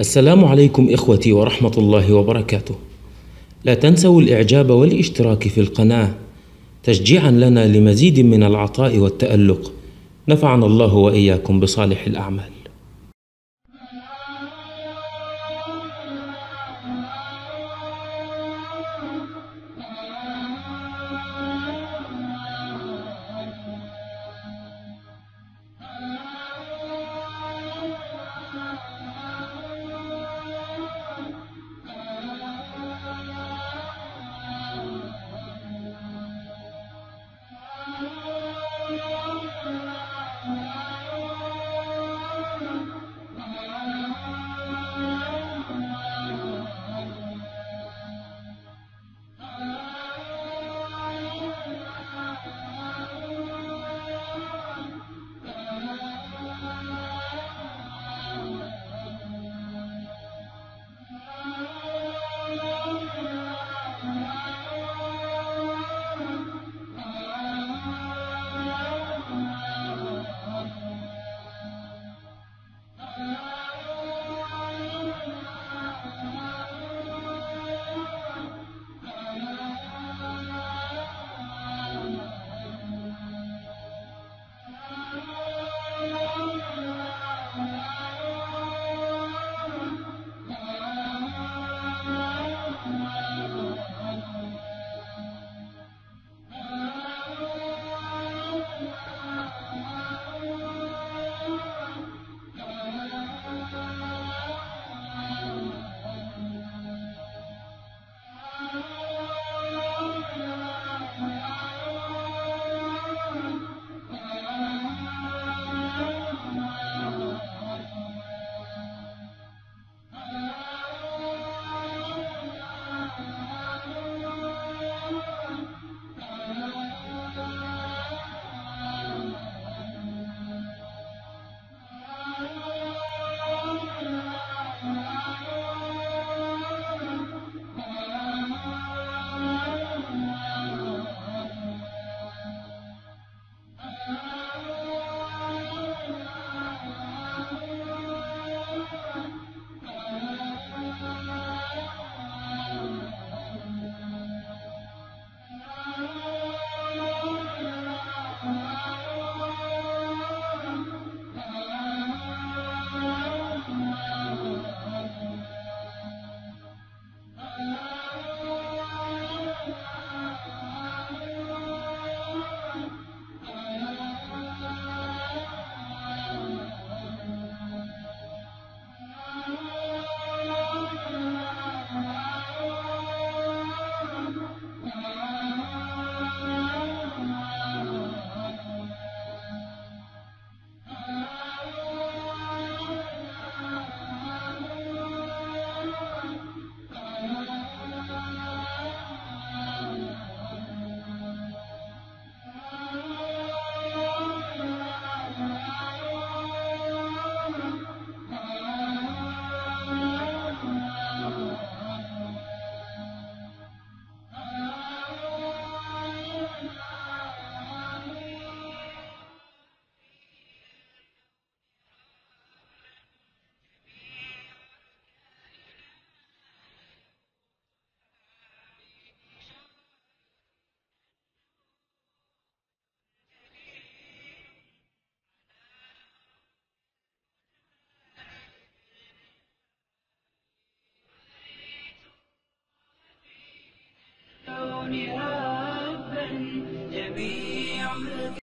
السلام عليكم إخوتي ورحمة الله وبركاته. لا تنسوا الإعجاب والاشتراك في القناة تشجيعا لنا لمزيد من العطاء والتألق. نفعنا الله وإياكم بصالح الأعمال. Allah.